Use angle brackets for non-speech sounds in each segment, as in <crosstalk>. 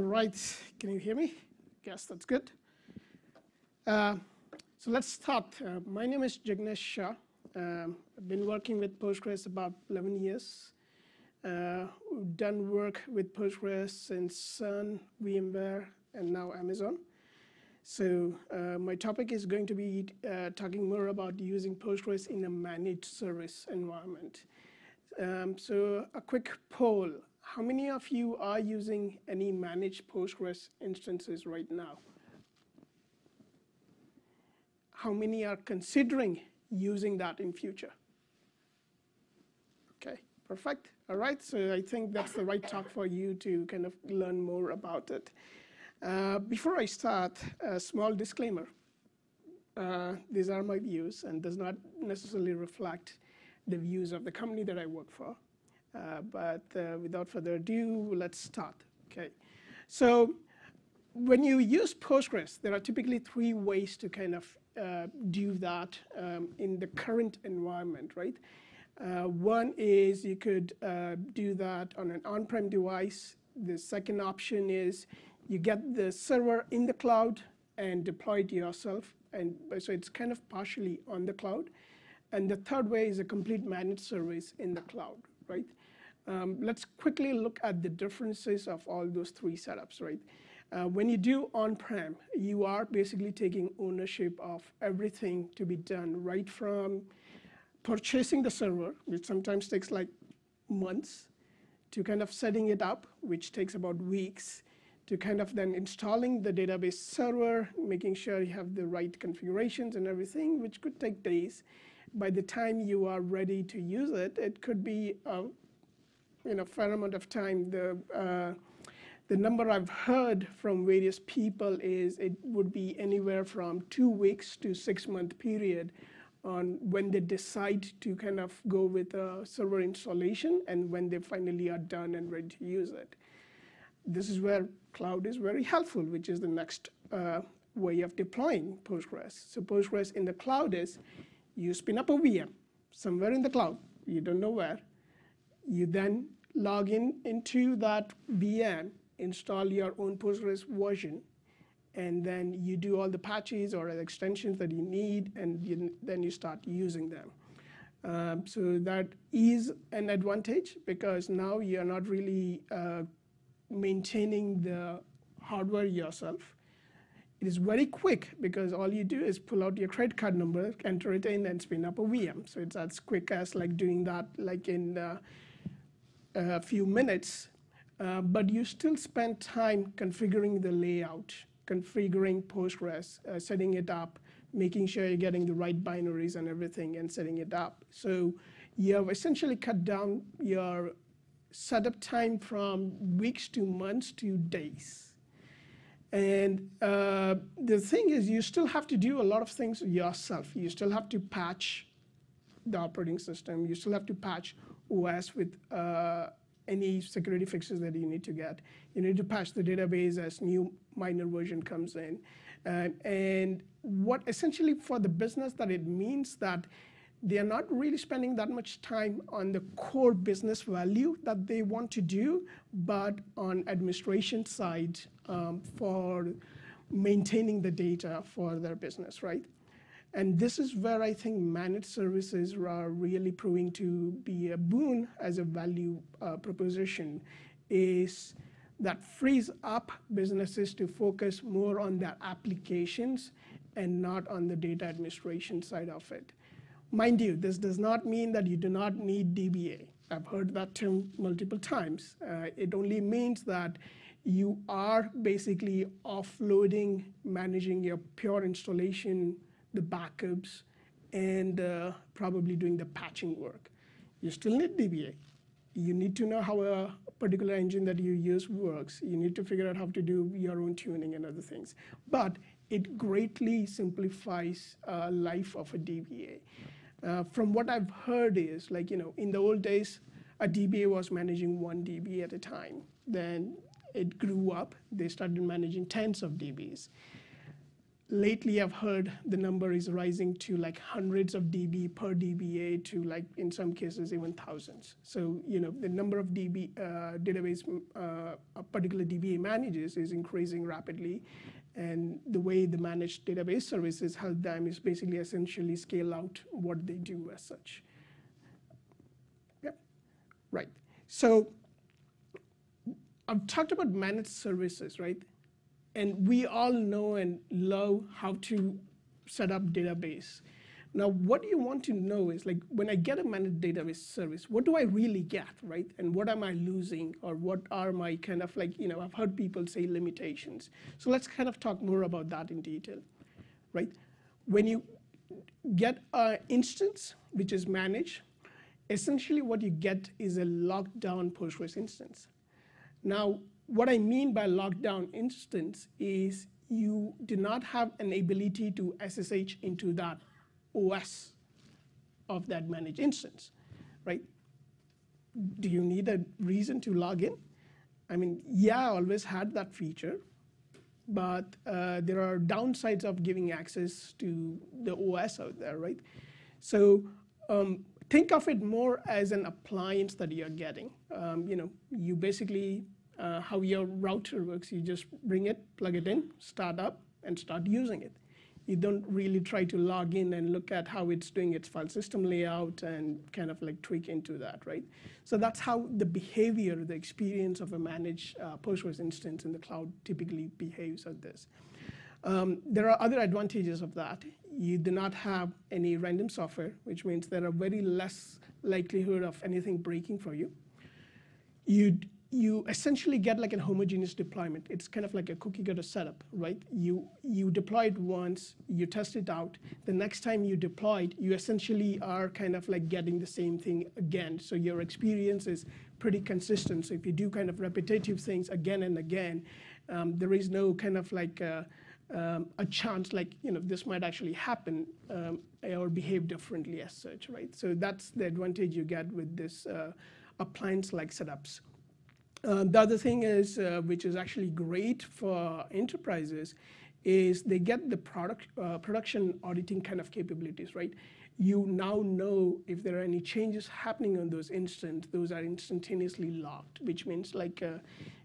All right, can you hear me? Yes, that's good. Uh, so let's start. Uh, my name is Jignesh Shah. Um, I've been working with Postgres about 11 years. Uh, we've done work with Postgres since Sun, VMware, and now Amazon. So uh, my topic is going to be uh, talking more about using Postgres in a managed service environment. Um, so a quick poll. How many of you are using any managed Postgres instances right now? How many are considering using that in future? Okay, perfect. All right, so I think that's the right talk for you to kind of learn more about it. Uh, before I start, a small disclaimer. Uh, these are my views and does not necessarily reflect the views of the company that I work for. Uh, but uh, without further ado, let's start. Okay, so when you use Postgres, there are typically three ways to kind of uh, do that um, in the current environment, right? Uh, one is you could uh, do that on an on-prem device. The second option is you get the server in the cloud and deploy it yourself. And so it's kind of partially on the cloud. And the third way is a complete managed service in the cloud, right? Um, let's quickly look at the differences of all those three setups, right? Uh, when you do on-prem, you are basically taking ownership of everything to be done right from purchasing the server, which sometimes takes like months, to kind of setting it up, which takes about weeks, to kind of then installing the database server, making sure you have the right configurations and everything, which could take days. By the time you are ready to use it, it could be a you know, fair amount of time. The, uh, the number I've heard from various people is it would be anywhere from two weeks to six month period on when they decide to kind of go with a server installation and when they finally are done and ready to use it. This is where cloud is very helpful, which is the next uh, way of deploying Postgres. So Postgres in the cloud is you spin up a VM somewhere in the cloud, you don't know where, you then log in into that VM, install your own Postgres version, and then you do all the patches or extensions that you need, and you, then you start using them. Um, so that is an advantage because now you're not really uh, maintaining the hardware yourself. It is very quick because all you do is pull out your credit card number, enter it in, and spin up a VM. So it's as quick as like doing that like in uh, a few minutes, uh, but you still spend time configuring the layout, configuring Postgres, uh, setting it up, making sure you're getting the right binaries and everything and setting it up. So you have essentially cut down your setup time from weeks to months to days. And uh, the thing is, you still have to do a lot of things yourself. You still have to patch the operating system. You still have to patch OS with uh, any security fixes that you need to get. You need to patch the database as new minor version comes in. Uh, and what essentially for the business that it means that they are not really spending that much time on the core business value that they want to do, but on administration side um, for maintaining the data for their business, right? And this is where I think managed services are really proving to be a boon as a value uh, proposition is that frees up businesses to focus more on their applications and not on the data administration side of it. Mind you, this does not mean that you do not need DBA. I've heard that term multiple times. Uh, it only means that you are basically offloading, managing your pure installation the backups, and uh, probably doing the patching work. You still need DBA. You need to know how a particular engine that you use works. You need to figure out how to do your own tuning and other things. But it greatly simplifies uh, life of a DBA. Uh, from what I've heard is, like, you know, in the old days, a DBA was managing one DB at a time. Then it grew up. They started managing tens of DBs lately I've heard the number is rising to like hundreds of dB per DBA to like in some cases even thousands. So you know the number of DB uh, database uh, a particular DBA manages is increasing rapidly, and the way the managed database services help them is basically essentially scale out what they do as such. Yep, right. So I've talked about managed services, right? And we all know and love how to set up database. Now, what you want to know is like when I get a managed database service, what do I really get, right? And what am I losing, or what are my kind of like you know I've heard people say limitations. So let's kind of talk more about that in detail, right? When you get an instance which is managed, essentially what you get is a locked down Postgres instance. Now, what I mean by lockdown instance is you do not have an ability to SSH into that OS of that managed instance, right? Do you need a reason to log in? I mean, yeah, I always had that feature, but uh, there are downsides of giving access to the OS out there, right? So um, think of it more as an appliance that you're getting. Um, you know, you basically uh, how your router works. You just bring it, plug it in, start up, and start using it. You don't really try to log in and look at how it's doing its file system layout and kind of like tweak into that, right? So that's how the behavior, the experience of a managed uh, Postgres instance in the cloud typically behaves at this. Um, there are other advantages of that. You do not have any random software, which means there are very less likelihood of anything breaking for you. You you essentially get like a homogeneous deployment. It's kind of like a cookie cutter setup, right? You, you deploy it once, you test it out. The next time you deploy it, you essentially are kind of like getting the same thing again. So your experience is pretty consistent. So if you do kind of repetitive things again and again, um, there is no kind of like a, um, a chance like, you know, this might actually happen um, or behave differently as such, right? So that's the advantage you get with this uh, appliance-like setups. Uh, the other thing is, uh, which is actually great for enterprises, is they get the product uh, production auditing kind of capabilities, right? You now know if there are any changes happening on those instances, those are instantaneously logged, which means like uh,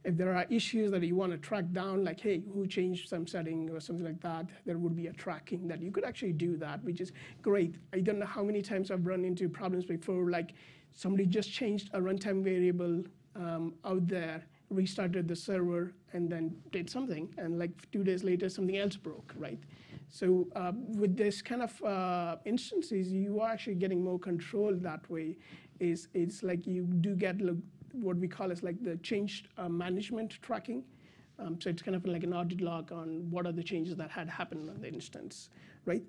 if there are issues that you want to track down, like, hey, who changed some setting or something like that, there would be a tracking that you could actually do that, which is great. I don't know how many times I've run into problems before, like somebody just changed a runtime variable um, out there, restarted the server, and then did something. And like two days later, something else broke, right? So uh, with this kind of uh, instances, you are actually getting more control that way. Is it's like you do get what we call as like the change uh, management tracking. Um, so it's kind of like an audit log on what are the changes that had happened on the instance, right?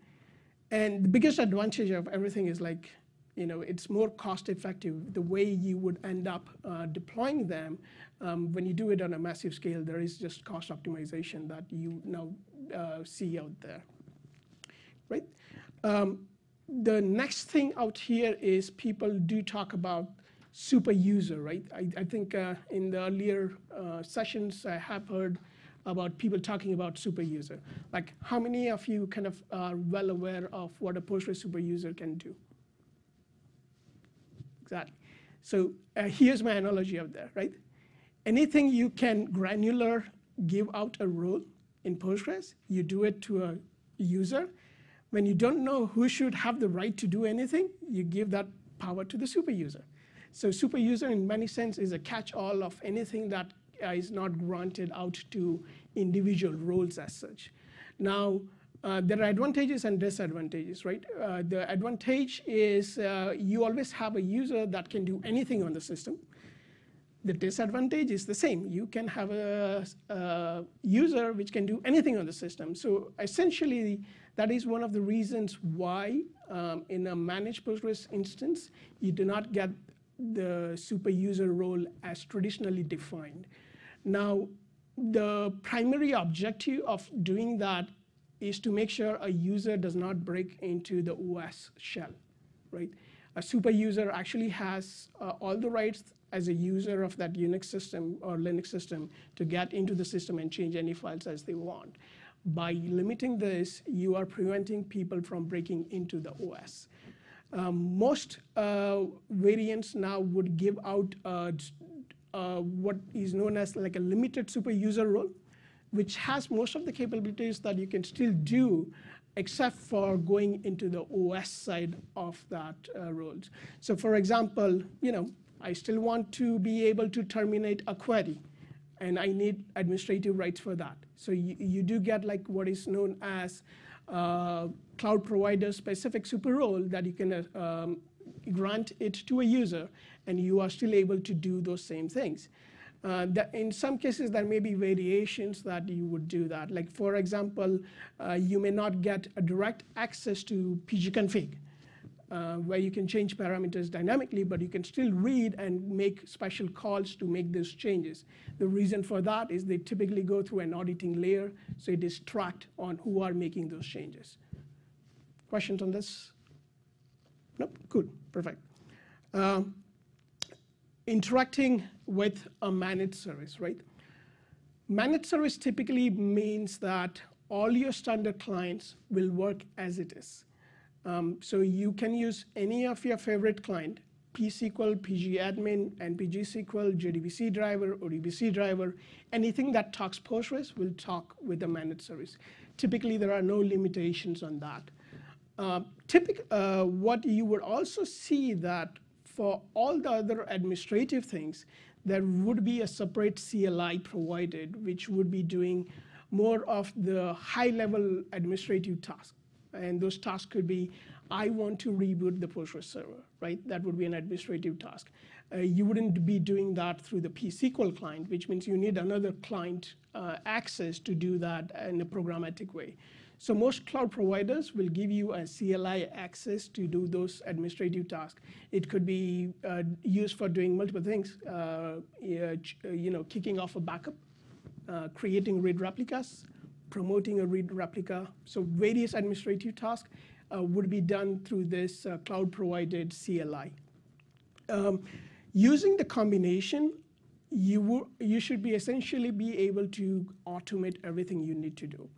And the biggest advantage of everything is like you know, it's more cost effective. The way you would end up uh, deploying them, um, when you do it on a massive scale, there is just cost optimization that you now uh, see out there, right? Um, the next thing out here is people do talk about super user, right? I, I think uh, in the earlier uh, sessions I have heard about people talking about super user. Like how many of you kind of are well aware of what a Postgres super user can do? Exactly. So uh, here's my analogy of that, right? Anything you can granular give out a role in Postgres, you do it to a user. When you don't know who should have the right to do anything, you give that power to the super user. So super user in many sense is a catch-all of anything that uh, is not granted out to individual roles as such. Now, uh, there are advantages and disadvantages, right? Uh, the advantage is uh, you always have a user that can do anything on the system. The disadvantage is the same. You can have a, a user which can do anything on the system. So essentially, that is one of the reasons why um, in a managed Postgres instance, you do not get the super user role as traditionally defined. Now, the primary objective of doing that is to make sure a user does not break into the OS shell, right? A super user actually has uh, all the rights as a user of that Unix system or Linux system to get into the system and change any files as they want. by limiting this, you are preventing people from breaking into the OS. Um, most uh, variants now would give out uh, uh, what is known as like a limited super user role, which has most of the capabilities that you can still do except for going into the OS side of that uh, roles. So for example, you know, I still want to be able to terminate a query and I need administrative rights for that. So you, you do get like what is known as uh, cloud provider specific super role that you can uh, um, grant it to a user and you are still able to do those same things. Uh, in some cases, there may be variations that you would do that. Like for example, uh, you may not get a direct access to pgconfig uh, where you can change parameters dynamically, but you can still read and make special calls to make those changes. The reason for that is they typically go through an auditing layer, so it is tracked on who are making those changes. Questions on this? Nope, good, perfect. Um, interacting with a managed service, right? Managed service typically means that all your standard clients will work as it is. Um, so you can use any of your favorite client, pSQL, pgadmin, npgsql, JDBC driver, or ODBC driver, anything that talks Postgres will talk with the managed service. Typically, there are no limitations on that. Uh, typic, uh, what you would also see that for all the other administrative things, there would be a separate CLI provided, which would be doing more of the high-level administrative tasks. And those tasks could be, I want to reboot the Postgres server, right? That would be an administrative task. Uh, you wouldn't be doing that through the pSQL client, which means you need another client uh, access to do that in a programmatic way. So most cloud providers will give you a CLI access to do those administrative tasks. It could be uh, used for doing multiple things, uh, you know, kicking off a backup, uh, creating read replicas, promoting a read replica. So various administrative tasks uh, would be done through this uh, cloud-provided CLI. Um, using the combination, you, you should be essentially be able to automate everything you need to do.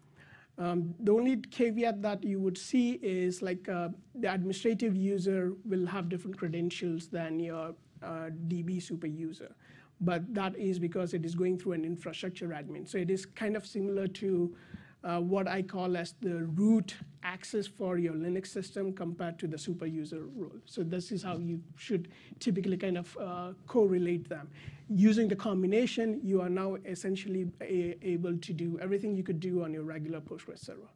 Um, the only caveat that you would see is like uh, the administrative user will have different credentials than your uh, DB super user but that is because it is going through an infrastructure admin. So it is kind of similar to uh, what I call as the root access for your Linux system compared to the super user role. So this is how you should typically kind of uh, correlate them. Using the combination, you are now essentially able to do everything you could do on your regular Postgres server.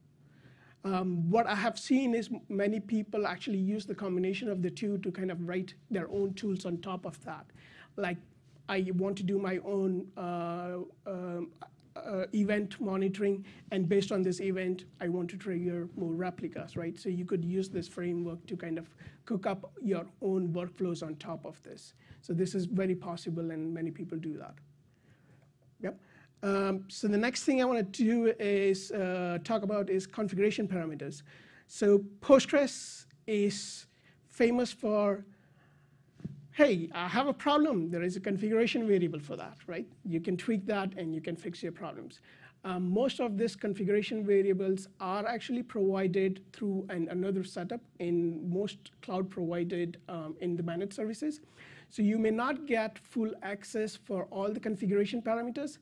Um, what I have seen is many people actually use the combination of the two to kind of write their own tools on top of that. Like I want to do my own uh, um, uh, event monitoring, and based on this event, I want to trigger more replicas, right? So you could use this framework to kind of cook up your own workflows on top of this. So this is very possible, and many people do that. Yep. Um, so the next thing I want to do is uh, talk about is configuration parameters. So Postgres is famous for hey, I have a problem. There is a configuration variable for that, right? You can tweak that and you can fix your problems. Um, most of these configuration variables are actually provided through an, another setup in most cloud provided um, in the managed services. So you may not get full access for all the configuration parameters,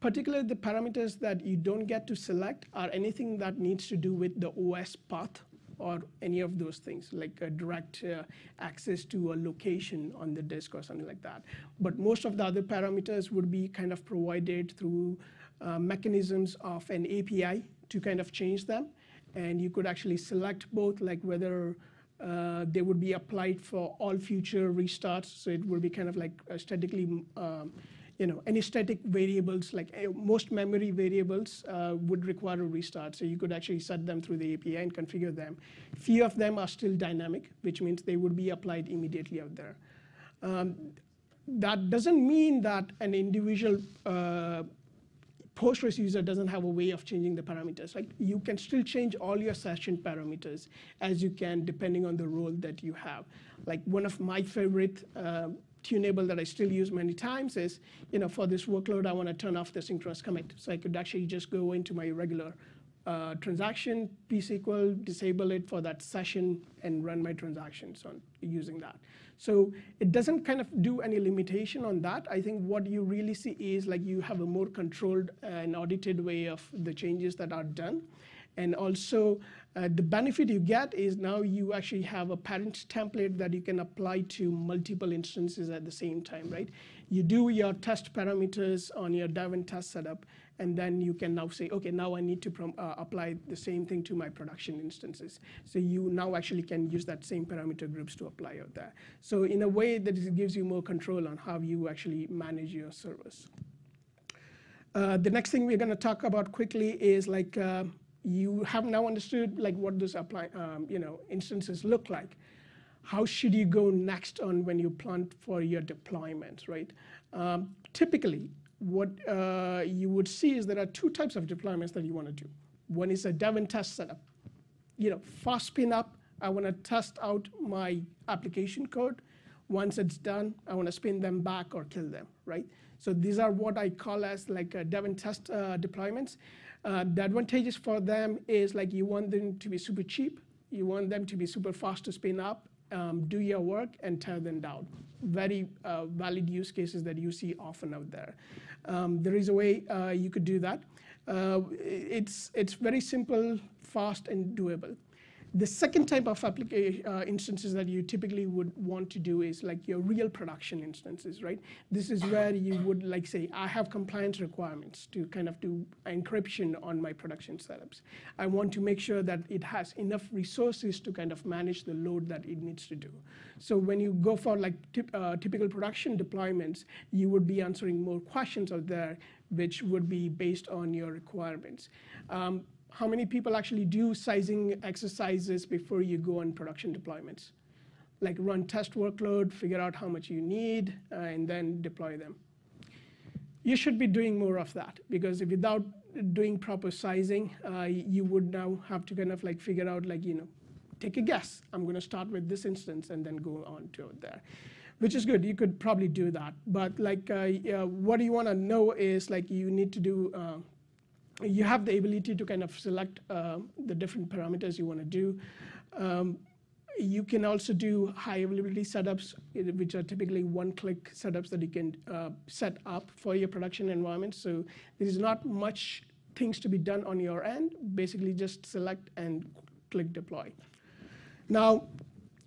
particularly the parameters that you don't get to select are anything that needs to do with the OS path or any of those things, like direct uh, access to a location on the disk or something like that. But most of the other parameters would be kind of provided through uh, mechanisms of an API to kind of change them. And you could actually select both, like whether uh, they would be applied for all future restarts. So it would be kind of like statically um, you know, any static variables, like uh, most memory variables uh, would require a restart. So you could actually set them through the API and configure them. Few of them are still dynamic, which means they would be applied immediately out there. Um, that doesn't mean that an individual uh, Postgres user doesn't have a way of changing the parameters. Like you can still change all your session parameters as you can depending on the role that you have. Like one of my favorite uh, tunable that I still use many times is, you know, for this workload, I want to turn off the synchronous commit. So I could actually just go into my regular uh, transaction, pSQL, disable it for that session, and run my transactions on using that. So it doesn't kind of do any limitation on that. I think what you really see is like you have a more controlled and audited way of the changes that are done. And also, uh, the benefit you get is now you actually have a parent template that you can apply to multiple instances at the same time, right? You do your test parameters on your dev and test setup, and then you can now say, okay, now I need to uh, apply the same thing to my production instances. So you now actually can use that same parameter groups to apply out there. So in a way that it gives you more control on how you actually manage your service. Uh, the next thing we're going to talk about quickly is like uh, you have now understood like what those apply, um, you know, instances look like. How should you go next on when you plan for your deployment, right? Um, typically, what uh, you would see is there are two types of deployments that you want to do. One is a dev and test setup. You know, fast spin up, I want to test out my application code. Once it's done, I want to spin them back or kill them, right? So these are what I call as like dev and test uh, deployments. Uh, the advantages for them is like you want them to be super cheap, you want them to be super fast to spin up, um, do your work, and tear them down. Very uh, valid use cases that you see often out there. Um, there is a way uh, you could do that. Uh, it's, it's very simple, fast, and doable. The second type of application uh, instances that you typically would want to do is like your real production instances, right? This is where you would like say, I have compliance requirements to kind of do encryption on my production setups. I want to make sure that it has enough resources to kind of manage the load that it needs to do. So when you go for like uh, typical production deployments, you would be answering more questions out there, which would be based on your requirements. Um, how many people actually do sizing exercises before you go on production deployments? Like run test workload, figure out how much you need, uh, and then deploy them. You should be doing more of that because without doing proper sizing, uh, you would now have to kind of like figure out like, you know, take a guess. I'm going to start with this instance and then go on to there which is good. You could probably do that. But like, uh, uh, what you want to know is like you need to do uh, you have the ability to kind of select uh, the different parameters you want to do. Um, you can also do high availability setups, which are typically one-click setups that you can uh, set up for your production environment. So there is not much things to be done on your end. Basically, just select and click deploy. Now,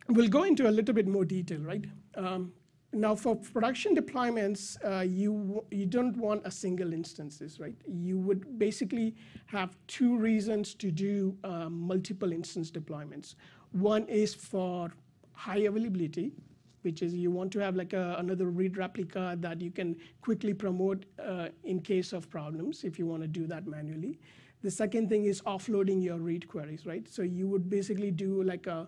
we'll go into a little bit more detail, right? Um, now, for production deployments, uh, you, you don't want a single instances, right? You would basically have two reasons to do uh, multiple instance deployments. One is for high availability, which is you want to have like a, another read replica that you can quickly promote uh, in case of problems if you want to do that manually. The second thing is offloading your read queries, right? So you would basically do like a,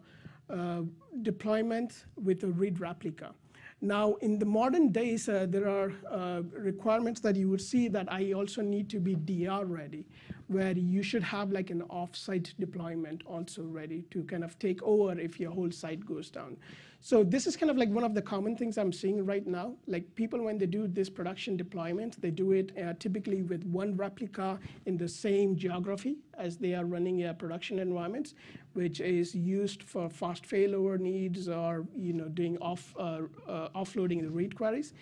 a deployment with a read replica. Now, in the modern days, uh, there are uh, requirements that you would see that I also need to be DR ready, where you should have like an offsite deployment also ready to kind of take over if your whole site goes down. So this is kind of like one of the common things I'm seeing right now. Like people, when they do this production deployment, they do it uh, typically with one replica in the same geography as they are running a production environments, which is used for fast failover needs or you know doing off uh, uh, offloading the read queries,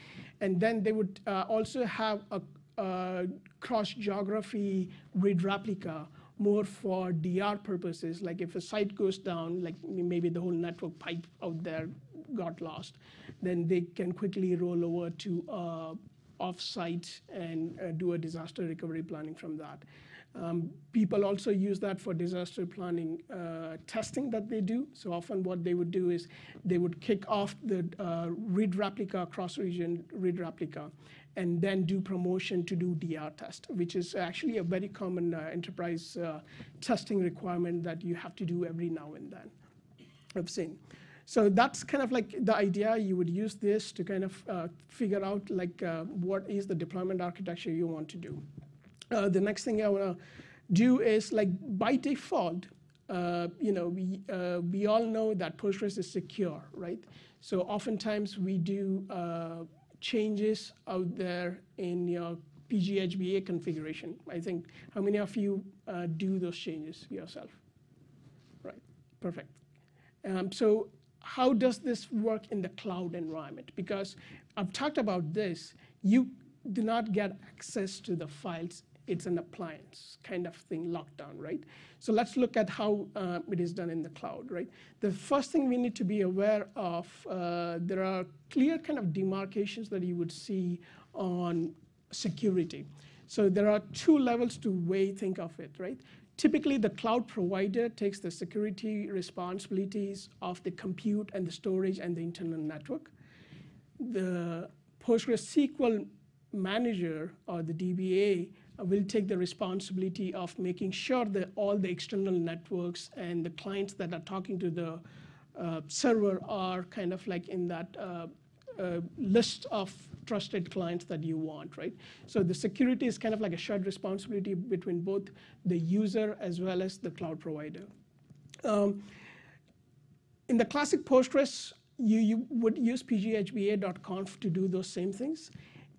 and then they would uh, also have a, a cross geography read replica more for DR purposes. Like if a site goes down, like maybe the whole network pipe out there got lost, then they can quickly roll over to uh, offsite and uh, do a disaster recovery planning from that. Um, people also use that for disaster planning uh, testing that they do. So often what they would do is they would kick off the uh, read replica, cross-region read replica, and then do promotion to do DR test, which is actually a very common uh, enterprise uh, testing requirement that you have to do every now and then. I've seen. So that's kind of like the idea. You would use this to kind of uh, figure out like uh, what is the deployment architecture you want to do. Uh, the next thing I want to do is like by default, uh, you know, we, uh, we all know that Postgres is secure, right? So oftentimes we do uh, changes out there in your PGHBA configuration. I think, how many of you uh, do those changes yourself? Right, perfect. Um, so how does this work in the cloud environment? Because I've talked about this, you do not get access to the files. It's an appliance kind of thing, lockdown, right? So let's look at how uh, it is done in the cloud, right? The first thing we need to be aware of, uh, there are clear kind of demarcations that you would see on security. So there are two levels to way think of it, right? Typically, the cloud provider takes the security responsibilities of the compute and the storage and the internal network. The PostgreSQL manager or the DBA will take the responsibility of making sure that all the external networks and the clients that are talking to the uh, server are kind of like in that uh, uh, list of trusted clients that you want, right? So the security is kind of like a shared responsibility between both the user as well as the cloud provider. Um, in the classic Postgres, you, you would use pghba.conf to do those same things.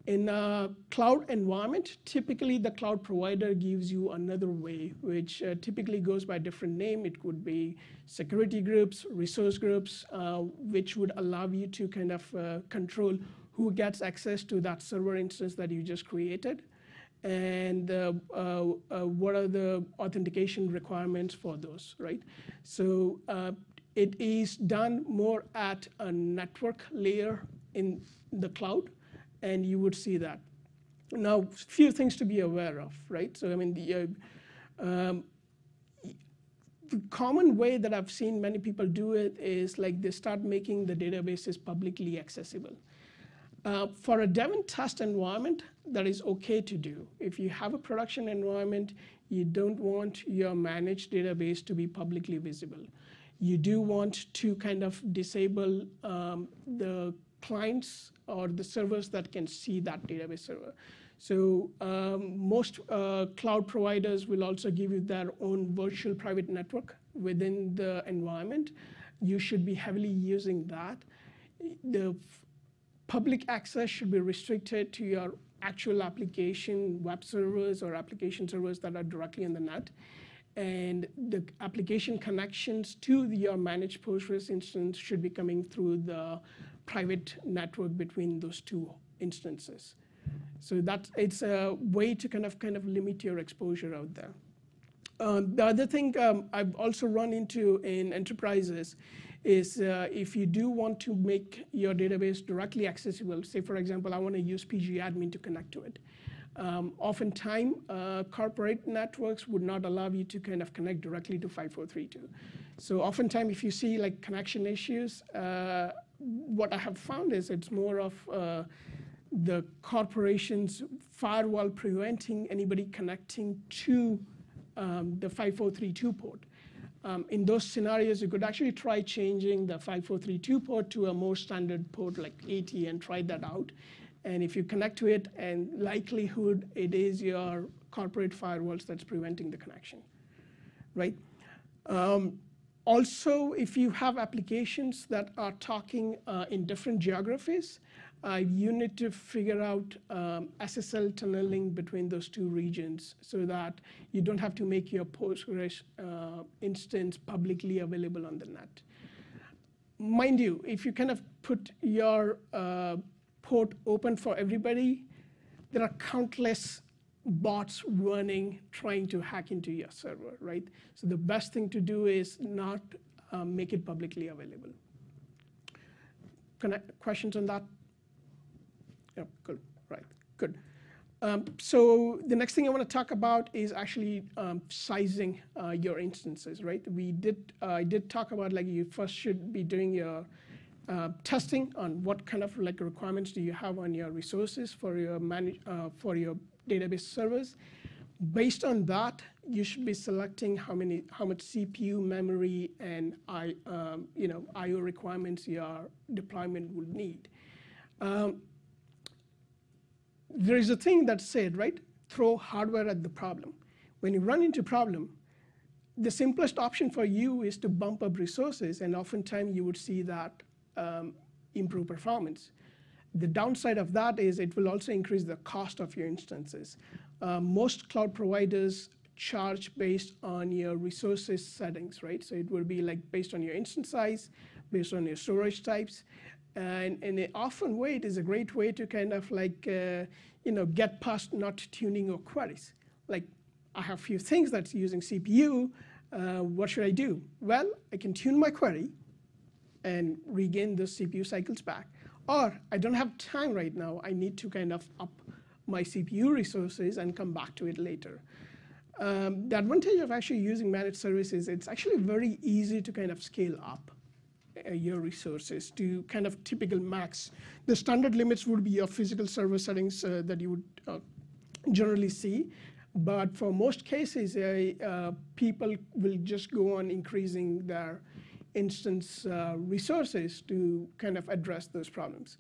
In a cloud environment, typically the cloud provider gives you another way, which uh, typically goes by a different name. It could be security groups, resource groups, uh, which would allow you to kind of uh, control who gets access to that server instance that you just created and uh, uh, uh, what are the authentication requirements for those, right? So it is done more at a network layer in the cloud, and you would see that. Now, few things to be aware of, right? So I mean, the, uh, um, the common way that I've seen many people do it is like they start making the databases publicly accessible. Uh, for a dev and test environment, that is okay to do. If you have a production environment, you don't want your managed database to be publicly visible. You do want to kind of disable um, the clients or the servers that can see that database server. So um, most uh, cloud providers will also give you their own virtual private network within the environment. You should be heavily using that. The public access should be restricted to your actual application web servers or application servers that are directly in the net. And the application connections to your managed Postgres instance should be coming through the private network between those two instances. So that it's a way to kind of kind of limit your exposure out there. Um, the other thing um, I've also run into in enterprises is uh, if you do want to make your database directly accessible, say for example, I want to use pgadmin to connect to it. Um, oftentimes, uh, corporate networks would not allow you to kind of connect directly to 5432. So oftentimes, if you see like connection issues, uh, what I have found is it's more of uh, the corporation's firewall preventing anybody connecting to um, the 5432 port. Um, in those scenarios, you could actually try changing the 5432 port to a more standard port like 80 and try that out. And if you connect to it, and likelihood it is your corporate firewalls that's preventing the connection, right? Um, also, if you have applications that are talking uh, in different geographies, uh, you need to figure out um, SSL tunneling between those two regions so that you don't have to make your Postgres uh, instance publicly available on the net. Mind you, if you kind of put your uh, port open for everybody, there are countless bots running trying to hack into your server, right? So the best thing to do is not um, make it publicly available. questions on that? Yeah, good, right, good. Um, so the next thing I want to talk about is actually um, sizing uh, your instances, right? We did, uh, I did talk about like you first should be doing your uh, testing on what kind of like requirements do you have on your resources for your manage, uh, for your database servers. Based on that, you should be selecting how many, how much CPU, memory, and I, um, you know, I/O requirements your deployment would need. Um, there is a thing that said, right, throw hardware at the problem. When you run into problem, the simplest option for you is to bump up resources, and oftentimes you would see that um, improve performance. The downside of that is it will also increase the cost of your instances. Uh, most cloud providers charge based on your resources settings, right? So it will be like based on your instance size, based on your storage types. And in an often way, it is a great way to kind of like, uh, you know, get past not tuning your queries. Like, I have few things that's using CPU, uh, what should I do? Well, I can tune my query and regain those CPU cycles back. Or I don't have time right now. I need to kind of up my CPU resources and come back to it later. Um, the advantage of actually using managed services, it's actually very easy to kind of scale up uh, your resources to kind of typical max. The standard limits would be your physical server settings uh, that you would uh, generally see. But for most cases, uh, people will just go on increasing their instance uh, resources to kind of address those problems.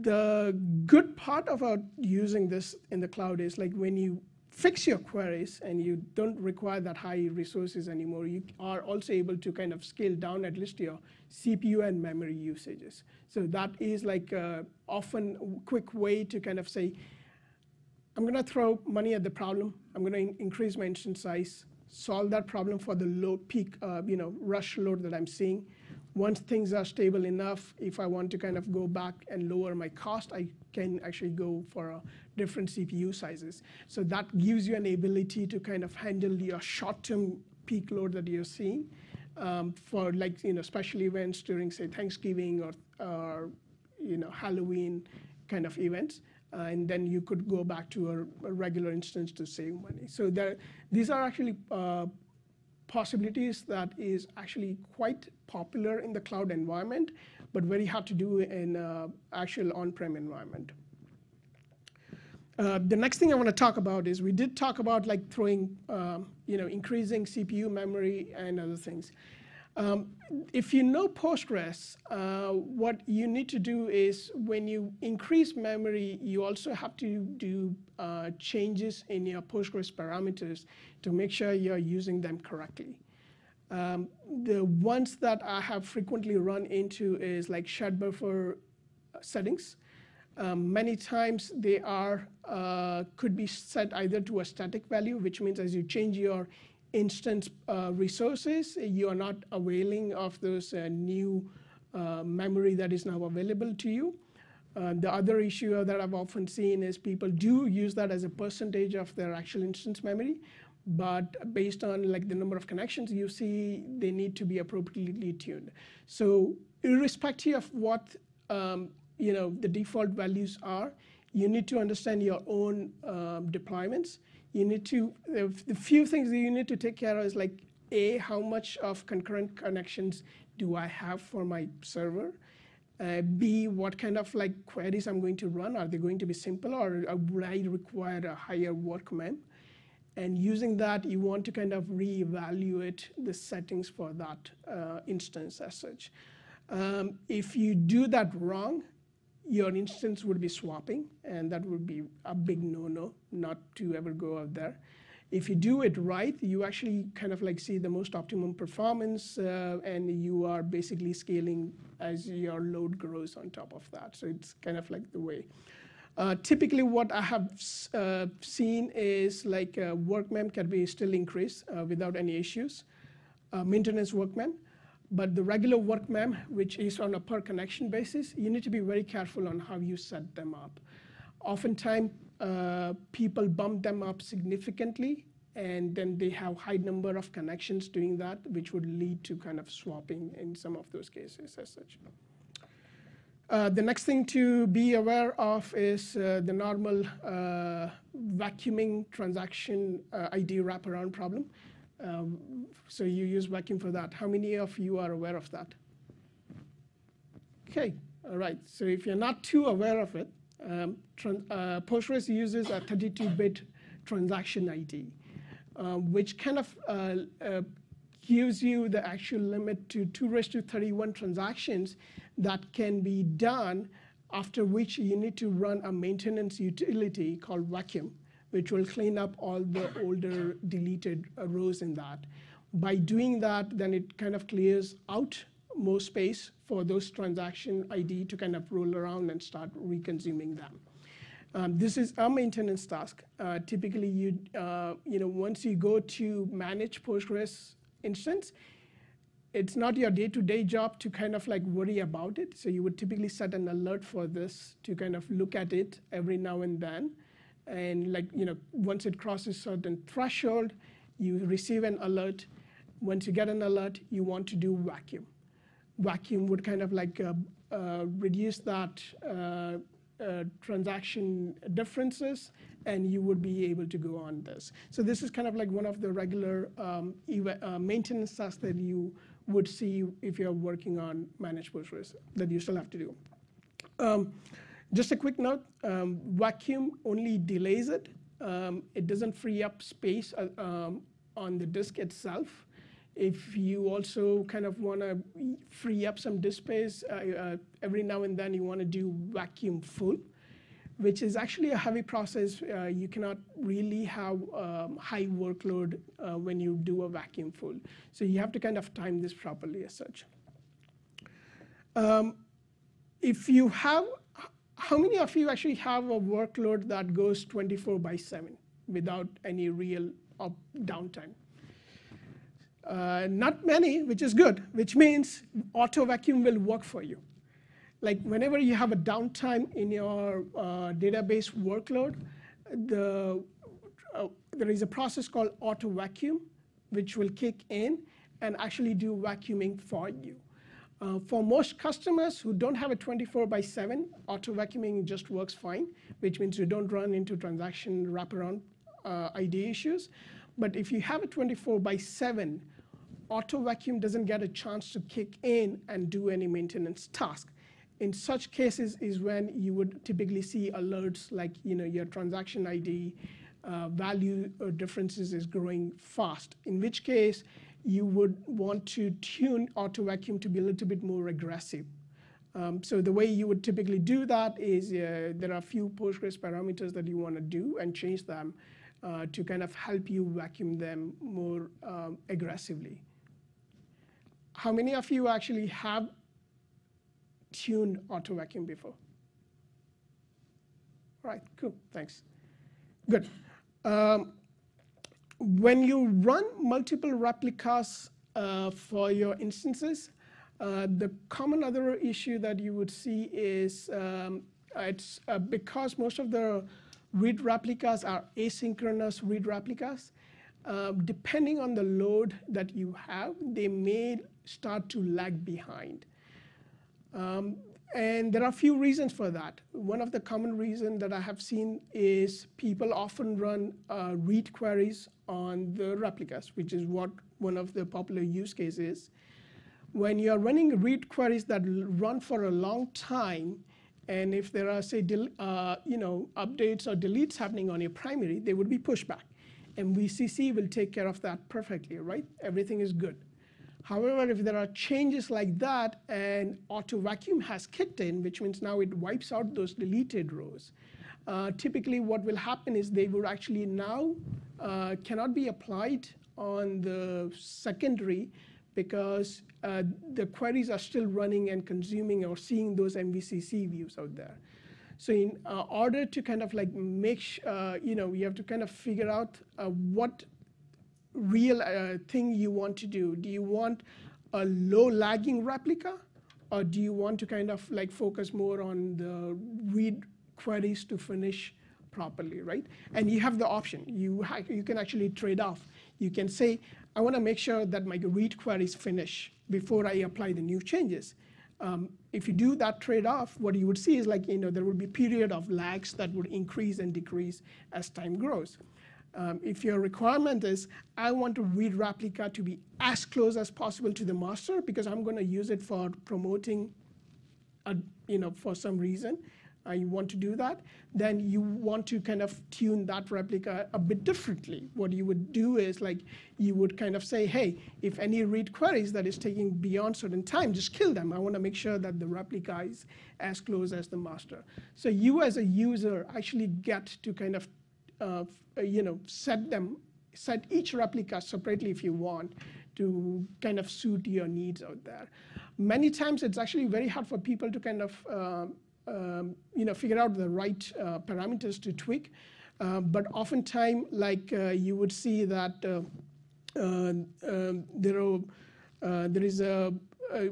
The good part about using this in the cloud is like when you fix your queries and you don't require that high resources anymore, you are also able to kind of scale down at least your CPU and memory usages. So that is like uh, often a quick way to kind of say, I'm going to throw money at the problem. I'm going to in increase my instance size, solve that problem for the load peak, uh, you know, rush load that I'm seeing. Once things are stable enough, if I want to kind of go back and lower my cost, I can actually go for a different CPU sizes. So that gives you an ability to kind of handle your short-term peak load that you're seeing um, for like, you know, special events during say Thanksgiving or, or you know, Halloween kind of events. Uh, and then you could go back to a, a, regular instance to save money. So there, these are actually uh, possibilities that is actually quite popular in the cloud environment, but very hard to do in uh, actual on-prem environment. Uh, the next thing I want to talk about is we did talk about like throwing, um, you know, increasing CPU memory and other things. Um, if you know Postgres, uh, what you need to do is when you increase memory, you also have to do uh, changes in your Postgres parameters to make sure you're using them correctly. Um, the ones that I have frequently run into is like shared buffer settings. Um, many times they are uh, could be set either to a static value, which means as you change your instance uh, resources, you are not availing of those uh, new uh, memory that is now available to you. Uh, the other issue that I've often seen is people do use that as a percentage of their actual instance memory, but based on like the number of connections you see, they need to be appropriately tuned. So irrespective of what um, you know the default values are, you need to understand your own um, deployments you need to, the few things that you need to take care of is like, A, how much of concurrent connections do I have for my server? Uh, B, what kind of like queries I'm going to run? Are they going to be simple or would I require a higher work mem? And using that, you want to kind of reevaluate the settings for that uh, instance as such. Um, if you do that wrong, your instance would be swapping, and that would be a big no-no not to ever go out there. If you do it right, you actually kind of like see the most optimum performance, uh, and you are basically scaling as your load grows on top of that. So it's kind of like the way. Uh, typically, what I have uh, seen is like uh, work mem can be still increased uh, without any issues. Uh, maintenance work mem, but the regular work mem, which is on a per connection basis, you need to be very careful on how you set them up. Oftentimes, uh, people bump them up significantly, and then they have high number of connections doing that, which would lead to kind of swapping in some of those cases as such. Uh, the next thing to be aware of is uh, the normal uh, vacuuming transaction uh, ID wraparound problem. Um, so you use vacuum for that. How many of you are aware of that? Okay, all right. So if you're not too aware of it, um, uh, Postgres uses a 32-bit transaction ID, uh, which kind of uh, uh, gives you the actual limit to 2 raised to 31 transactions that can be done after which you need to run a maintenance utility called vacuum which will clean up all the older deleted rows in that. By doing that, then it kind of clears out more space for those transaction ID to kind of roll around and start reconsuming them. Um, this is a maintenance task. Uh, typically, you uh, you know once you go to manage Postgres instance, it's not your day-to-day job to kind of like worry about it. So you would typically set an alert for this to kind of look at it every now and then. And like, you know, once it crosses certain threshold, you receive an alert. Once you get an alert, you want to do vacuum. Vacuum would kind of like uh, uh, reduce that uh, uh transaction differences and you would be able to go on this. So this is kind of like one of the regular um, uh, maintenance tasks that you would see if you're working on managed Postgres that you still have to do. Um, just a quick note, um, vacuum only delays it. Um, it doesn't free up space uh, um, on the disk itself. If you also kind of want to free up some disk space, uh, uh, every now and then you want to do vacuum full which is actually a heavy process. Uh, you cannot really have um, high workload uh, when you do a vacuum full. So you have to kind of time this properly as such. Um, if you have, how many of you actually have a workload that goes 24 by 7 without any real up downtime? Uh, not many, which is good, which means auto vacuum will work for you like whenever you have a downtime in your uh, database workload, the, uh, there is a process called auto vacuum, which will kick in and actually do vacuuming for you. Uh, for most customers who don't have a 24 by 7, auto vacuuming just works fine, which means you don't run into transaction wraparound uh, ID issues. But if you have a 24 by 7, auto vacuum doesn't get a chance to kick in and do any maintenance task in such cases is when you would typically see alerts like you know your transaction ID uh, value or differences is growing fast. In which case you would want to tune auto vacuum to be a little bit more aggressive. Um, so the way you would typically do that is uh, there are a few Postgres parameters that you want to do and change them uh, to kind of help you vacuum them more um, aggressively. How many of you actually have tuned auto vacuum before? All right, cool, thanks. Good. Um, when you run multiple replicas uh, for your instances, uh, the common other issue that you would see is um, it's uh, because most of the read replicas are asynchronous read replicas, uh, depending on the load that you have, they may start to lag behind. Um, and there are a few reasons for that. One of the common reasons that I have seen is people often run uh, read queries on the replicas, which is what one of the popular use cases. When you are running read queries that run for a long time, and if there are, say, uh, you know, updates or deletes happening on your primary, they would be pushed back. MVCC will take care of that perfectly, right? Everything is good. However, if there are changes like that and auto vacuum has kicked in, which means now it wipes out those deleted rows, uh, typically what will happen is they will actually now uh, cannot be applied on the secondary because uh, the queries are still running and consuming or seeing those MVCC views out there. So in uh, order to kind of like make, uh, you know, you have to kind of figure out uh, what real uh, thing you want to do. Do you want a low lagging replica or do you want to kind of like focus more on the read queries to finish properly, right? And you have the option. You, you can actually trade off. You can say, I want to make sure that my read queries finish before I apply the new changes. Um, if you do that trade-off, what you would see is like, you know, there would be period of lags that would increase and decrease as time grows. Um, if your requirement is, I want to read replica to be as close as possible to the master because I'm going to use it for promoting, a, you know, for some reason, uh, you want to do that, then you want to kind of tune that replica a bit differently. What you would do is like you would kind of say, hey, if any read queries that is taking beyond certain time, just kill them. I want to make sure that the replica is as close as the master. So you as a user actually get to kind of uh, you know, set them, set each replica separately if you want to kind of suit your needs out there. Many times it's actually very hard for people to kind of uh, um, you know figure out the right uh, parameters to tweak. Uh, but oftentimes, like uh, you would see that uh, uh, um, there are there is a, a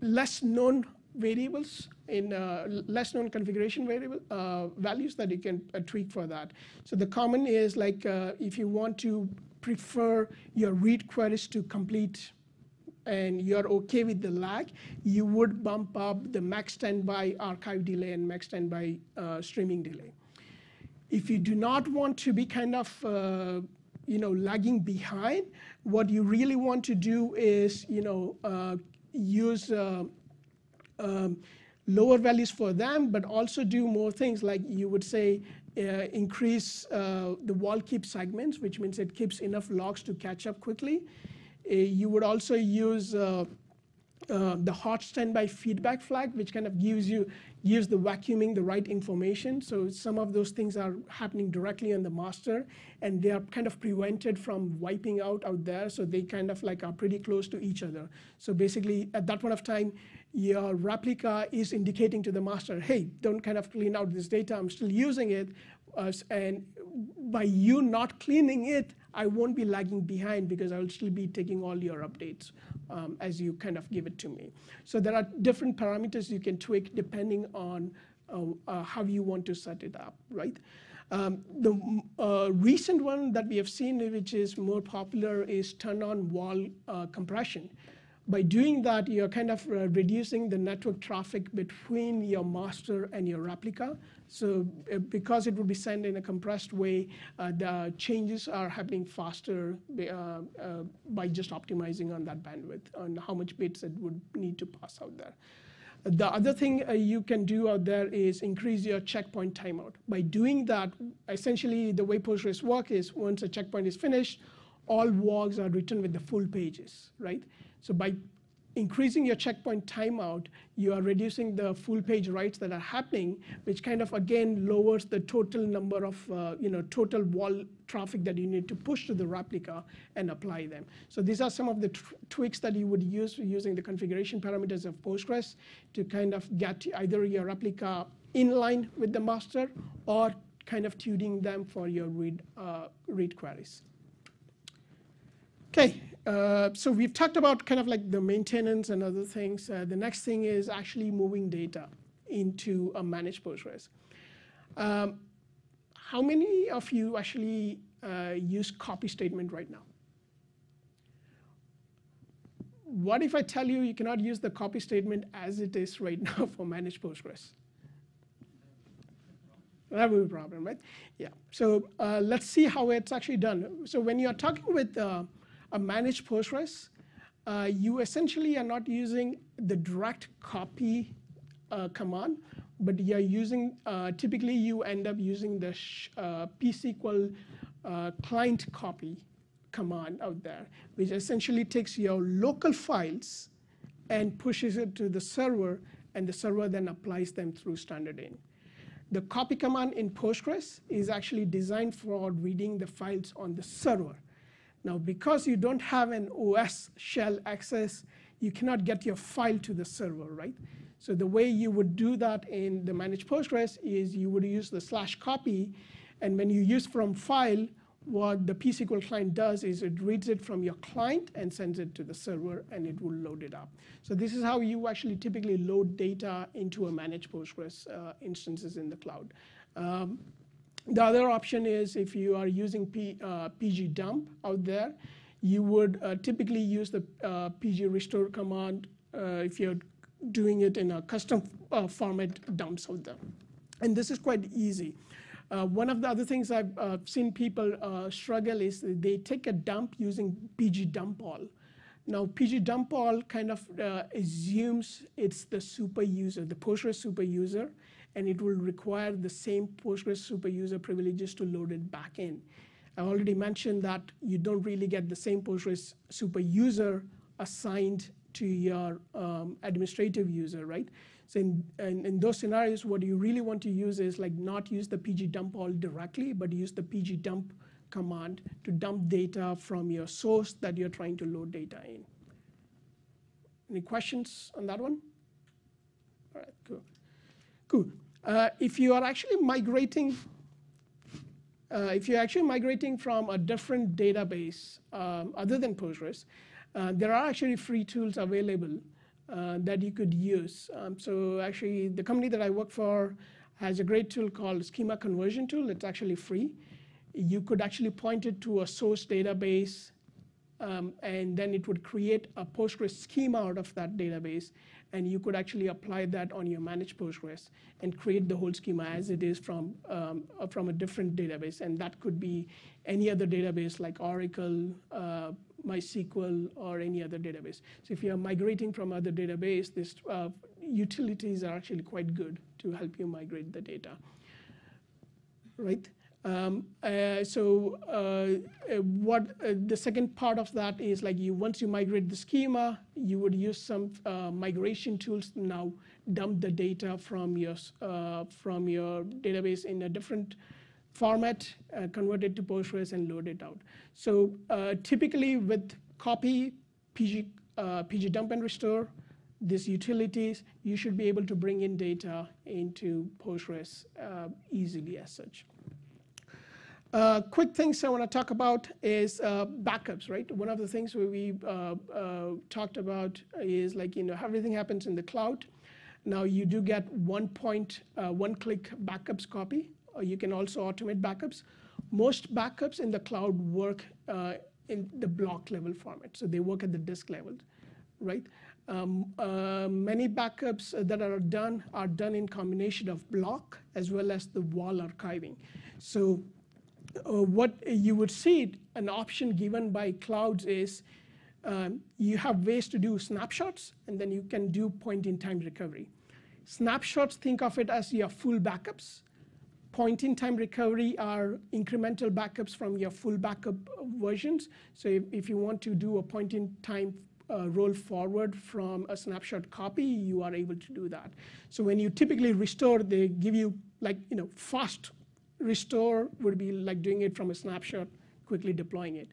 less known variables in uh, less known configuration variable uh, values that you can uh, tweak for that. So the common is like if you want to prefer your read queries to complete and you're okay with the lag, you would bump up the max standby archive delay and max standby uh, streaming delay. If you do not want to be kind of uh, you know lagging behind, what you really want to do is you know uh, use um, lower values for them, but also do more things like you would say uh, increase uh, the WAL keep segments, which means it keeps enough logs to catch up quickly. Uh, you would also use uh, uh, the hot standby feedback flag, which kind of gives you gives the vacuuming the right information. So some of those things are happening directly on the master, and they are kind of prevented from wiping out out there. So they kind of like are pretty close to each other. So basically, at that point of time, your replica is indicating to the master, hey, don't kind of clean out this data. I'm still using it, uh, and by you not cleaning it, I won't be lagging behind because I'll still be taking all your updates um, as you kind of give it to me. So there are different parameters you can tweak depending on uh, uh, how you want to set it up, right? Um, the uh, recent one that we have seen, which is more popular, is turn on WAL uh, compression. By doing that, you're kind of uh, reducing the network traffic between your master and your replica. So uh, because it would be sent in a compressed way, uh, the changes are happening faster uh, uh, by just optimizing on that bandwidth, on how much bits it would need to pass out there. The other thing uh, you can do out there is increase your checkpoint timeout. By doing that, essentially the way Postgres work is once a checkpoint is finished, all logs are written with the full pages, right? So by increasing your checkpoint timeout, you are reducing the full page writes that are happening, which kind of again lowers the total number of, uh, you know, total WAL traffic that you need to push to the replica and apply them. So these are some of the tweaks that you would use using the configuration parameters of Postgres to kind of get either your replica in line with the master or kind of tuning them for your read, uh, read queries. Okay, uh, so we've talked about kind of like the maintenance and other things. Uh, the next thing is actually moving data into a managed Postgres. Um, how many of you actually uh, use copy statement right now? What if I tell you you cannot use the copy statement as it is right <laughs> now for managed Postgres? That would be a problem, right? Yeah. So uh, let's see how it's actually done. So when you're talking with uh, a managed Postgres, uh, you essentially are not using the direct copy uh, command, but you're using, uh, typically you end up using the uh, psql uh, client copy command out there, which essentially takes your local files and pushes it to the server, and the server then applies them through standard in. The copy command in Postgres is actually designed for reading the files on the server. Now, because you don't have an OS shell access, you cannot get your file to the server, right? So the way you would do that in the managed Postgres is you would use the slash copy, and when you use from file, what the psql client does is it reads it from your client and sends it to the server, and it will load it up. So this is how you actually typically load data into a managed Postgres uh, instances in the cloud. Um, the other option is if you are using P, uh, pg dump out there, you would uh, typically use the uh, pg restore command uh, if you're doing it in a custom uh, format dumps out there. And this is quite easy. Uh, one of the other things I've seen people struggle is they take a dump using pg dump all. Now, pg dump all kind of assumes it's the super user, the Postgres super user, and it will require the same Postgres super user privileges to load it back in. I already mentioned that you don't really get the same Postgres super user assigned to your um, administrative user, right? So in, in, in, those scenarios, what you really want to use is like not use the pg dump all directly, but use the pg dump command to dump data from your source that you're trying to load data in. Any questions on that one? All right, cool. Cool. Uh, if you are actually migrating, uh, if you're actually migrating from a different database um, other than Postgres, uh, there are actually free tools available uh, that you could use. Um, so actually, the company that I work for has a great tool called Schema Conversion Tool. It's actually free. You could actually point it to a source database, um, and then it would create a Postgres schema out of that database, and you could actually apply that on your managed Postgres and create the whole schema as it is from, um, uh, from a different database. And that could be any other database like Oracle, uh, MySQL, or any other database. So if you're migrating from other database, these uh, utilities are actually quite good to help you migrate the data. Right? Um, uh, so uh, uh, what uh, the second part of that is like you once you migrate the schema, you would use some uh, migration tools to now dump the data from your uh, from your database in a different format, convert it to Postgres, and load it out. So typically with copy, PG, PG dump and restore, these utilities, you should be able to bring in data into Postgres easily as such. Uh, quick things I want to talk about is uh, backups, right? One of the things we uh, uh, talked about is like, you know, everything happens in the cloud. Now you do get one point, uh, one click backups copy. you can also automate backups. Most backups in the cloud work in the block level format. So they work at the disk level, right? Um, many backups that are done are done in combination of block as well as the WAL archiving. So what you would see an option given by clouds is um, you have ways to do snapshots, and then you can do point-in-time recovery. Snapshots, think of it as your full backups. Point-in-time recovery are incremental backups from your full backup versions. So if, if you want to do a point-in-time uh, roll forward from a snapshot copy, you are able to do that. So when you typically restore, they give you like you know fast restore would be like doing it from a snapshot, quickly deploying it.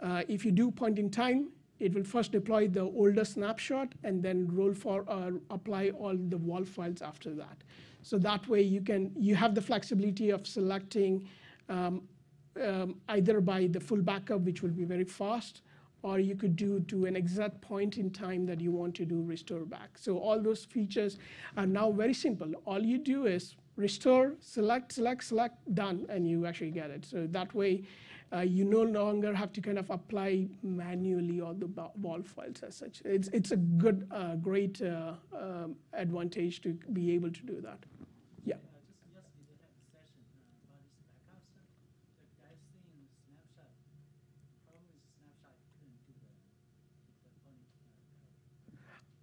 Uh, if you do point in time, it will first deploy the older snapshot and then roll for uh, apply all the WAL files after that. So that way you can you have the flexibility of selecting um, um, either by the full backup, which will be very fast, or you could do to an exact point in time that you want to do restore back. So all those features are now very simple. All you do is restore, select, select, select, done, and you actually get it. So that way, uh, you no longer have to kind of apply manually all the WAL files as such. It's, it's a good, uh, great uh, um, advantage to be able to do that. Yeah.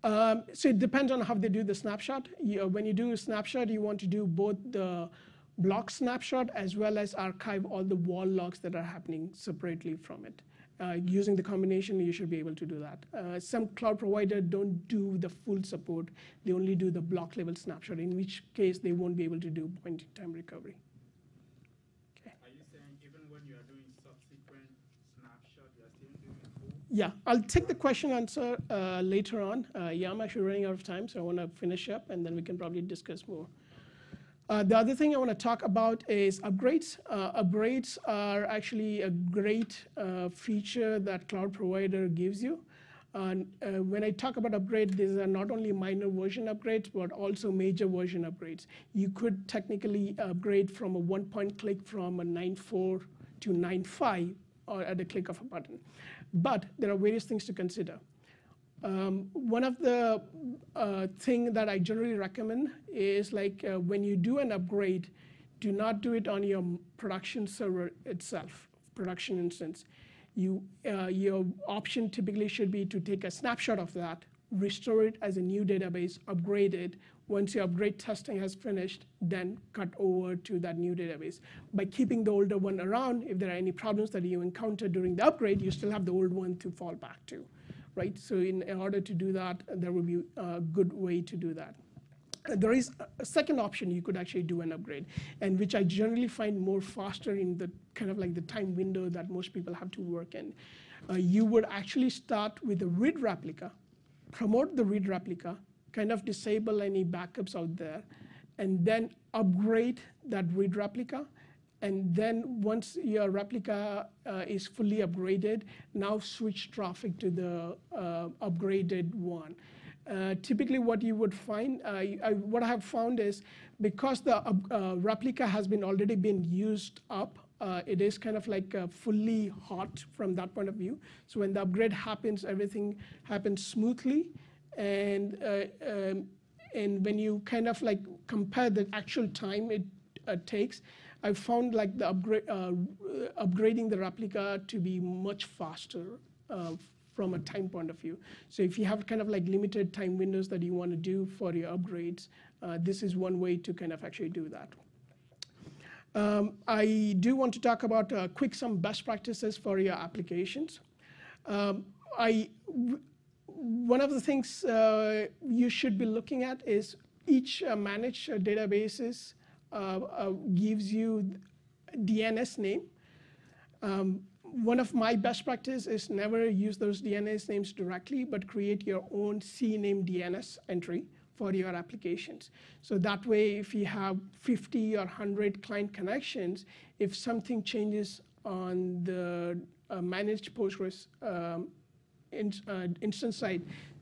Um, so it depends on how they do the snapshot. You, when you do a snapshot, you want to do both the block snapshot as well as archive all the WAL logs that are happening separately from it. Uh, using the combination, you should be able to do that. Uh, some cloud providers don't do the full support. They only do the block level snapshot, in which case they won't be able to do point-in-time recovery. Yeah, I'll take the question answer uh, later on. Uh, yeah, I'm actually running out of time, so I want to finish up, and then we can probably discuss more. Uh, the other thing I want to talk about is upgrades. Uh, upgrades are actually a great uh, feature that cloud provider gives you. And uh, when I talk about upgrades, these are not only minor version upgrades, but also major version upgrades. You could technically upgrade from a one-point click from a 9.4 to 9.5 or at the click of a button. But there are various things to consider. Um, one of the uh, thing that I generally recommend is like uh, when you do an upgrade, do not do it on your production server itself, production instance. You, uh, your option typically should be to take a snapshot of that, restore it as a new database, upgrade it. Once your upgrade testing has finished, then cut over to that new database. By keeping the older one around, if there are any problems that you encounter during the upgrade, you still have the old one to fall back to, right? So in, in order to do that, there will be a good way to do that. There is a second option you could actually do an upgrade, and which I generally find more faster in the kind of like the time window that most people have to work in. Uh, you would actually start with a read replica, promote the read replica, kind of disable any backups out there, and then upgrade that read replica. And then once your replica uh, is fully upgraded, now switch traffic to the uh, upgraded one. Uh, typically what you would find, uh, I, what I have found is because the uh, replica has been already been used up, uh, it is kind of like uh, fully hot from that point of view. So when the upgrade happens, everything happens smoothly. And, um, and when you kind of like compare the actual time it takes, I found like the upgrade, upgrading the replica to be much faster from a time point of view. So if you have kind of like limited time windows that you want to do for your upgrades, uh, this is one way to kind of actually do that. Um, I do want to talk about uh, quick some best practices for your applications. Um, I, one of the things uh, you should be looking at is each uh, managed uh, databases uh, uh, gives you DNS name. Um, one of my best practice is never use those DNS names directly, but create your own CNAME DNS entry for your applications. So that way, if you have 50 or 100 client connections, if something changes on the uh, managed Postgres um, in, uh, instance side,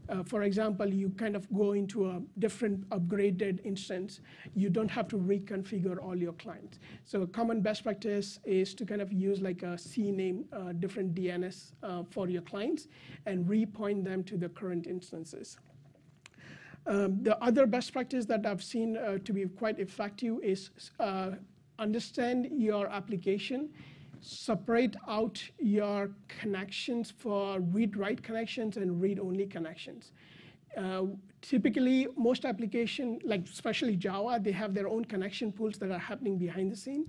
uh, for example, you kind of go into a different upgraded instance, you don't have to reconfigure all your clients. So a common best practice is to kind of use like a CNAME uh, different DNS uh, for your clients and repoint them to the current instances. Um, the other best practice that I've seen uh, to be quite effective is uh, understand your application separate out your connections for read-write connections and read-only connections. Uh, typically, most application, like especially Java, they have their own connection pools that are happening behind the scene.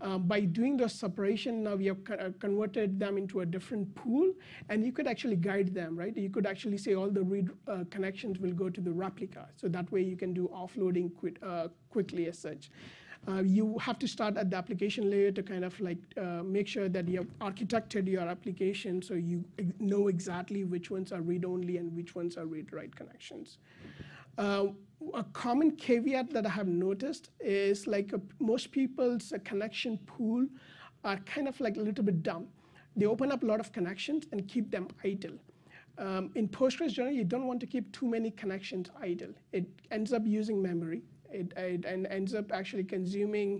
Um, by doing the separation, now we have co uh, converted them into a different pool, and you could actually guide them, right? You could actually say all the read uh, connections will go to the replica, so that way you can do offloading uh, quickly as such. Uh, you have to start at the application layer to kind of like uh, make sure that you have architected your application so you know exactly which ones are read-only and which ones are read-write connections. Uh, a common caveat that I have noticed is like a, most people's connection pool are kind of like a little bit dumb. They open up a lot of connections and keep them idle. Um, in Postgres generally, you don't want to keep too many connections idle. It ends up using memory it, it and ends up actually consuming,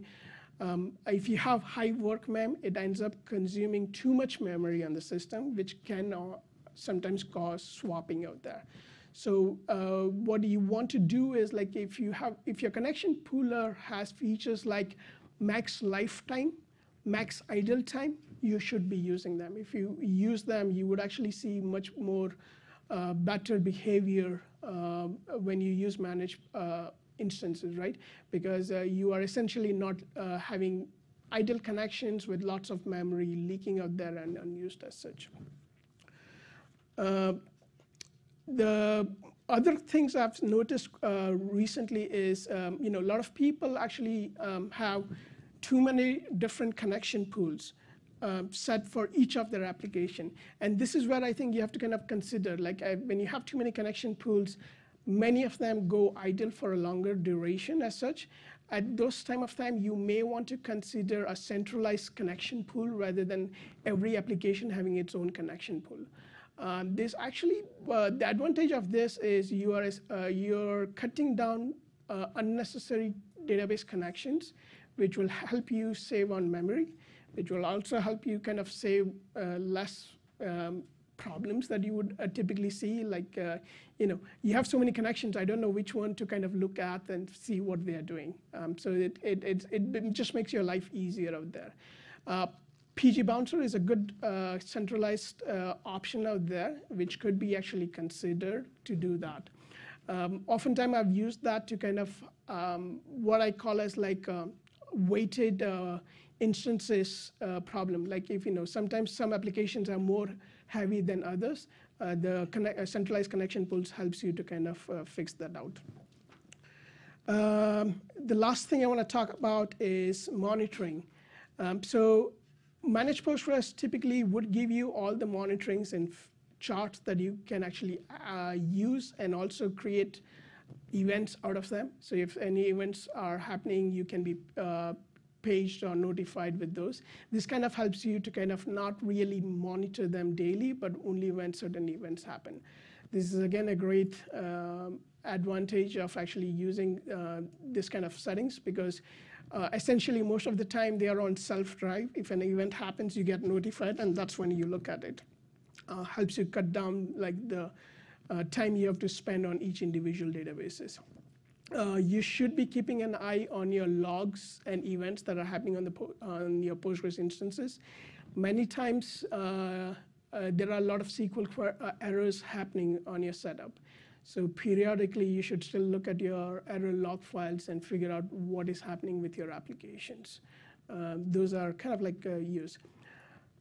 um, if you have high work mem, it ends up consuming too much memory on the system, which can uh, sometimes cause swapping out there. So uh, what you want to do is like if you have, if your connection pooler has features like max lifetime, max idle time, you should be using them. If you use them, you would actually see much more uh, better behavior uh, when you use managed uh, instances, right? Because uh, you are essentially not uh, having idle connections with lots of memory leaking out there and unused as such. Uh, the other things I've noticed uh, recently is, um, you know, a lot of people actually um, have too many different connection pools. Um, set for each of their application. And this is where I think you have to kind of consider, like uh, when you have too many connection pools, Many of them go idle for a longer duration as such. At those time of time, you may want to consider a centralized connection pool rather than every application having its own connection pool. Um, this actually, uh, the advantage of this is you are uh, you're cutting down uh, unnecessary database connections, which will help you save on memory, which will also help you kind of save uh, less um, problems that you would uh, typically see. Like, uh, you know, you have so many connections, I don't know which one to kind of look at and see what they're doing. Um, so it, it, it, it, just makes your life easier out there. Uh, PgBouncer is a good uh, centralized uh, option out there, which could be actually considered to do that. Um, oftentimes I've used that to kind of um, what I call as like uh, weighted instances problem. Like if, you know, sometimes some applications are more heavy than others, uh, the connect, uh, centralized connection pools helps you to kind of uh, fix that out. Um, the last thing I want to talk about is monitoring. Um, so managed Postgres typically would give you all the monitorings and charts that you can actually uh, use and also create events out of them. So if any events are happening, you can be uh, paged or notified with those. This kind of helps you to kind of not really monitor them daily, but only when certain events happen. This is again a great um, advantage of actually using uh, this kind of settings because uh, essentially most of the time they are on self-drive. If an event happens, you get notified, and that's when you look at it. Uh, helps you cut down like the uh, time you have to spend on each individual databases. Uh, you should be keeping an eye on your logs and events that are happening on, the on your Postgres instances. Many times, uh, uh, there are a lot of SQL uh, errors happening on your setup. So periodically, you should still look at your error log files and figure out what is happening with your applications. Um, those are kind of like uh, use.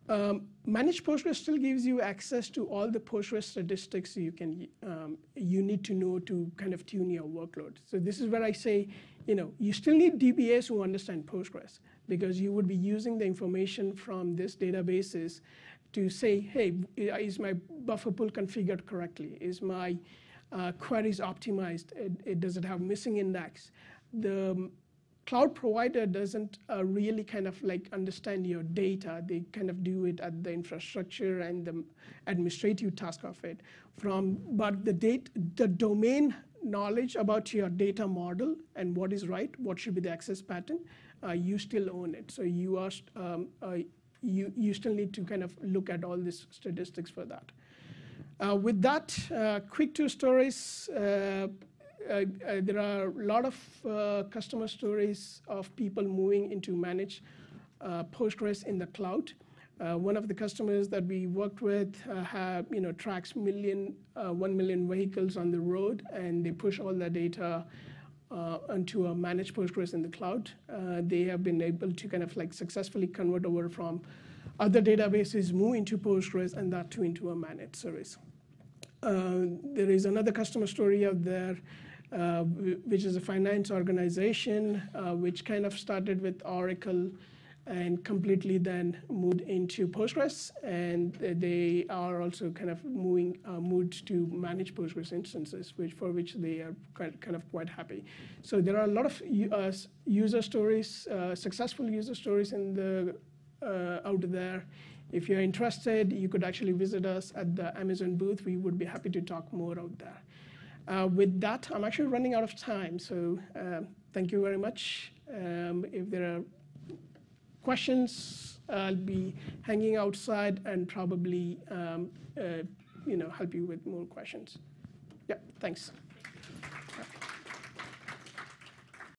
Um, managed Postgres still gives you access to all the Postgres statistics you can um, you need to know to kind of tune your workload. So this is where I say, you know, you still need DBAs who understand Postgres because you would be using the information from this databases to say, hey, is my buffer pool configured correctly? Is my uh, queries optimized? It, it, does it have missing index? The cloud provider doesn't uh, really kind of like understand your data. They kind of do it at the infrastructure and the administrative task of it. From but the date, the domain knowledge about your data model and what is right, what should be the access pattern, uh, you still own it. So you are um, uh, you you still need to kind of look at all these statistics for that. Uh, with that, uh, quick two stories. Uh, uh, uh, there are a lot of uh, customer stories of people moving into manage Postgres in the cloud. one of the customers that we worked with have, you know, tracks million, 1 million vehicles on the road, and they push all the data uh, onto a managed Postgres in the cloud. Uh, they have been able to kind of like successfully convert over from other databases, move into Postgres, and that too into a managed service. Uh, there is another customer story out there uh, which is a finance organization, uh, which kind of started with Oracle and completely then moved into Postgres, and they are also kind of moving uh, moved to manage Postgres instances, which for which they are kind of quite happy. So there are a lot of uh, user stories, uh, successful user stories in the uh, out there. If you're interested, you could actually visit us at the Amazon booth. We would be happy to talk more out there. Uh, with that, I'm actually running out of time, so uh, thank you very much. Um, if there are questions, I'll be hanging outside and probably um, uh, you know, help you with more questions. Yeah, thanks.